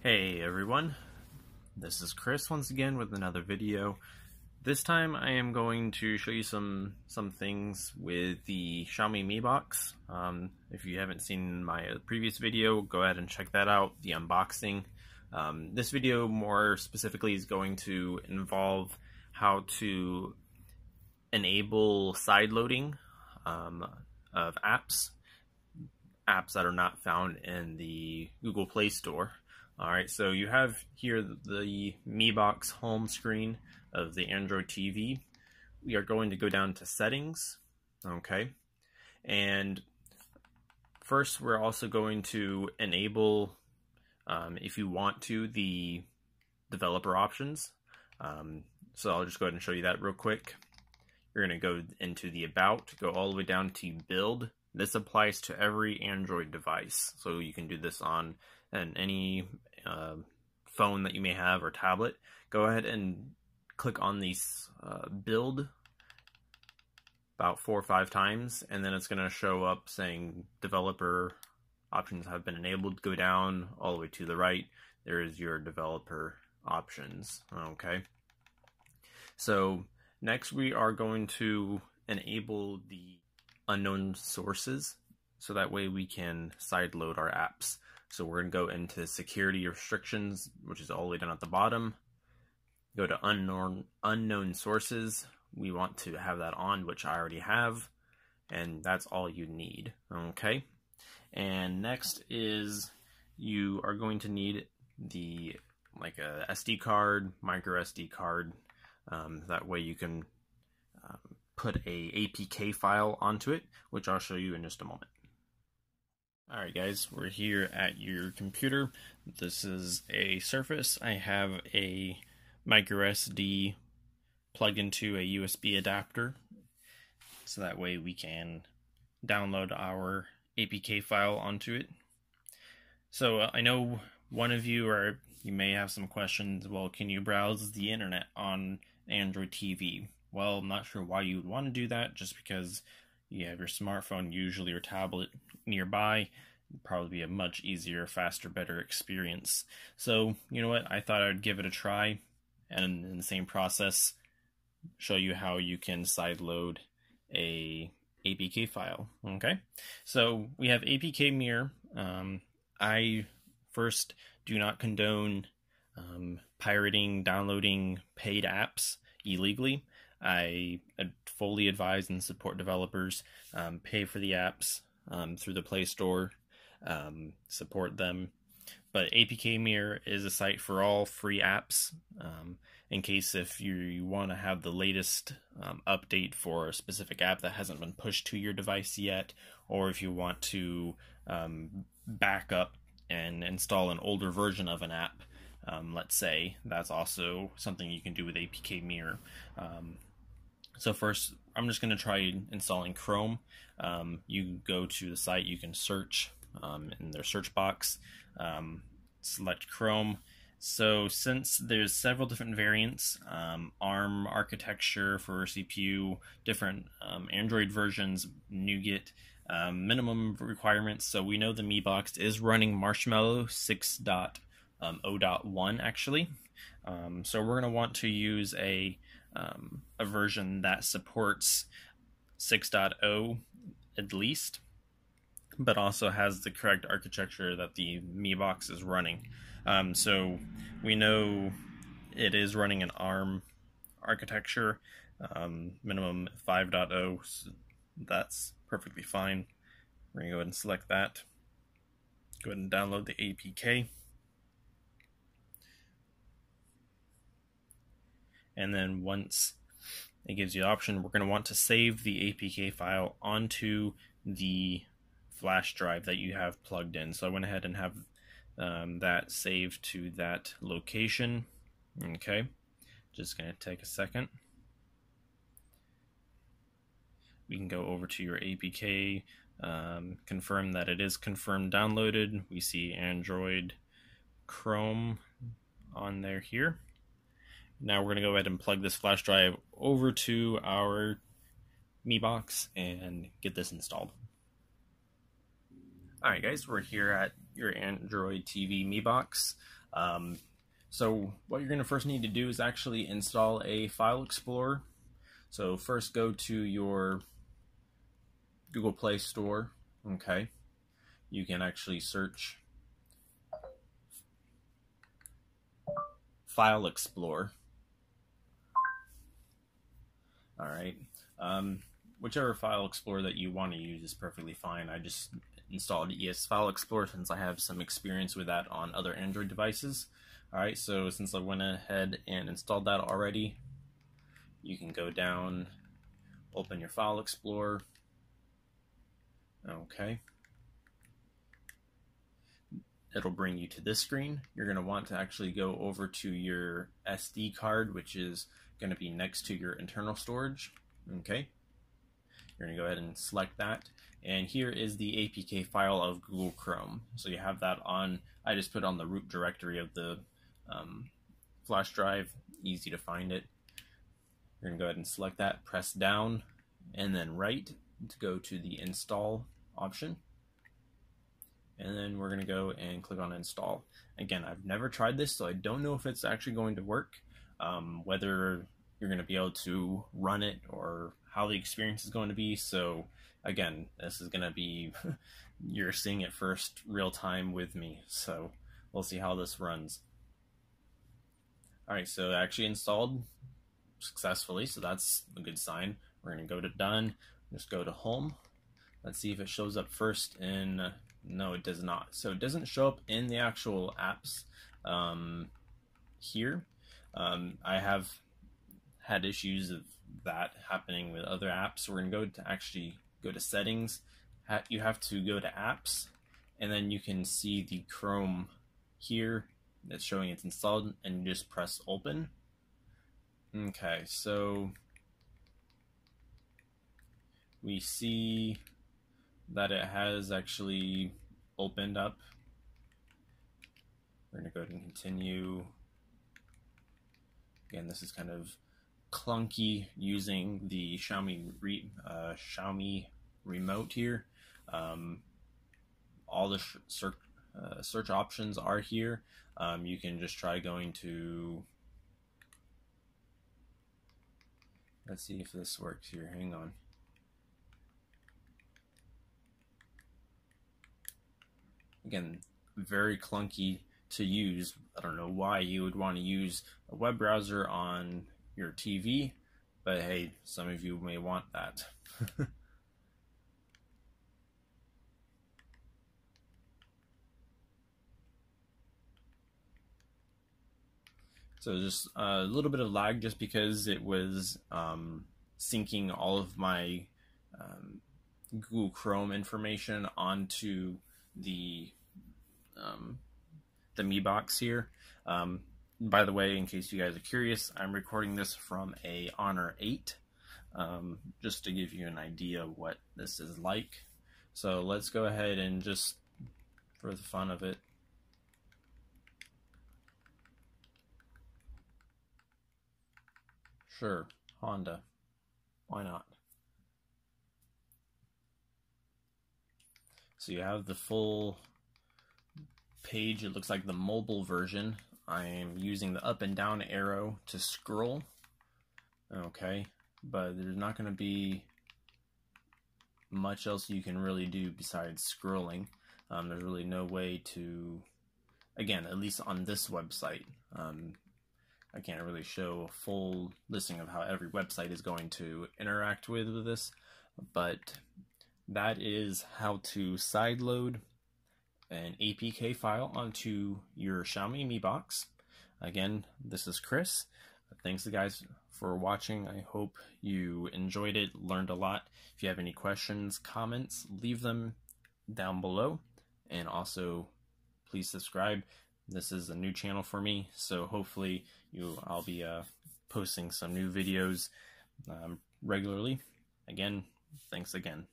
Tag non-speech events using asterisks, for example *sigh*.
Hey everyone, this is Chris once again with another video. This time I am going to show you some some things with the Xiaomi Mi Box. Um, if you haven't seen my previous video, go ahead and check that out, the unboxing. Um, this video more specifically is going to involve how to enable side loading um, of apps, apps that are not found in the Google Play Store. All right, so you have here the Mi Box home screen of the Android TV. We are going to go down to settings, okay? And first, we're also going to enable, um, if you want to, the developer options. Um, so I'll just go ahead and show you that real quick. You're going to go into the About, go all the way down to Build. This applies to every Android device, so you can do this on and any uh, phone that you may have or tablet, go ahead and click on these uh, build about four or five times, and then it's going to show up saying developer options have been enabled. Go down all the way to the right. There is your developer options. Okay. So next we are going to enable the unknown sources so that way we can sideload our apps. So we're going to go into security restrictions, which is all the way down at the bottom. Go to unknown unknown sources. We want to have that on, which I already have, and that's all you need. Okay. And next is you are going to need the like a SD card, micro SD card. Um, that way you can um, put a APK file onto it, which I'll show you in just a moment. Alright guys, we're here at your computer. This is a Surface. I have a micro SD plugged into a USB adapter so that way we can download our APK file onto it. So uh, I know one of you or you may have some questions, well can you browse the internet on Android TV? Well, I'm not sure why you would want to do that just because you have your smartphone usually or tablet nearby probably be a much easier faster better experience. So you know what? I thought i'd give it a try and in the same process show you how you can sideload a apk file okay? So we have apk mirror. Um, i first do not condone um, pirating downloading paid apps illegally. I fully advise and support developers um, pay for the apps um, through the Play Store, um, support them. But APK Mirror is a site for all free apps. Um, in case if you, you want to have the latest um, update for a specific app that hasn't been pushed to your device yet, or if you want to um, back up and install an older version of an app, um, let's say, that's also something you can do with APK Mirror. So first, I'm just going to try installing Chrome. Um, you go to the site, you can search um, in their search box, um, select Chrome. So since there's several different variants, um, ARM architecture for CPU, different um, Android versions, Nougat, um, minimum requirements. So we know the Mi Box is running Marshmallow 6.0.1 actually. so we're going to want to use a um, a version that supports 6.0 at least, but also has the correct architecture that the Mi Box is running. Um, so we know it is running an ARM architecture, um, minimum 5.0. So that's perfectly fine. We're going to go ahead and select that. Go ahead and download the APK. And then once it gives you the option, we're going to want to save the APK file onto the flash drive that you have plugged in. So I went ahead and have um, that saved to that location. Okay, just going to take a second. We can go over to your APK, um, confirm that it is confirmed downloaded. We see Android Chrome on there here. Now we're going to go ahead and plug this flash drive over to our Mi Box and get this installed. Alright guys, we're here at your Android TV Mi Box. Um, so what you're going to first need to do is actually install a file explorer. So first go to your Google Play Store, okay? You can actually search File Explorer. All right. Um, whichever file explorer that you want to use is perfectly fine. I just installed ES File Explorer since I have some experience with that on other Android devices. Alright, so since I went ahead and installed that already, you can go down, open your File Explorer. Okay. It'll bring you to this screen. You're going to want to actually go over to your SD card, which is going to be next to your internal storage. Okay. You're going to go ahead and select that. And here is the APK file of Google Chrome. So you have that on, I just put on the root directory of the um, flash drive, easy to find it. You're going to go ahead and select that, press down, and then right to go to the install option. And then we're going to go and click on install. Again, I've never tried this, so I don't know if it's actually going to work. Um, whether you're going to be able to run it or how the experience is going to be. So again, this is going to be *laughs* you're seeing it first real time with me. So we'll see how this runs. All right, so actually installed successfully, so that's a good sign. We're going to go to done, just go to home. Let's see if it shows up first in, no, it does not. So it doesn't show up in the actual apps um, here. Um, I have had issues of that happening with other apps. We're going to go to actually go to settings. You have to go to apps and then you can see the Chrome here that's showing it's installed and you just press open. Okay, so we see that it has actually opened up. We're going to go ahead and continue. Again, this is kind of clunky using the Xiaomi re, uh, Xiaomi remote here. Um, all the search, uh, search options are here. Um, you can just try going to. Let's see if this works here. Hang on. Again, very clunky to use. I don't know why you would want to use a web browser on your TV, but hey, some of you may want that. *laughs* so just a little bit of lag just because it was um, syncing all of my um, Google Chrome information onto the um, the Mi box here. Um, by the way, in case you guys are curious, I'm recording this from a Honor 8, um, just to give you an idea what this is like. So let's go ahead and just, for the fun of it, Sure, Honda. Why not? So you have the full page. It looks like the mobile version. I'm using the up and down arrow to scroll. Okay, but there's not going to be much else you can really do besides scrolling. Um, there's really no way to, again, at least on this website, um, I can't really show a full listing of how every website is going to interact with this, but that is how to sideload an APK file onto your Xiaomi Mi Box. Again, this is Chris. Thanks guys for watching. I hope you enjoyed it, learned a lot. If you have any questions, comments, leave them down below. And also, please subscribe. This is a new channel for me, so hopefully you I'll be uh, posting some new videos um, regularly. Again, thanks again.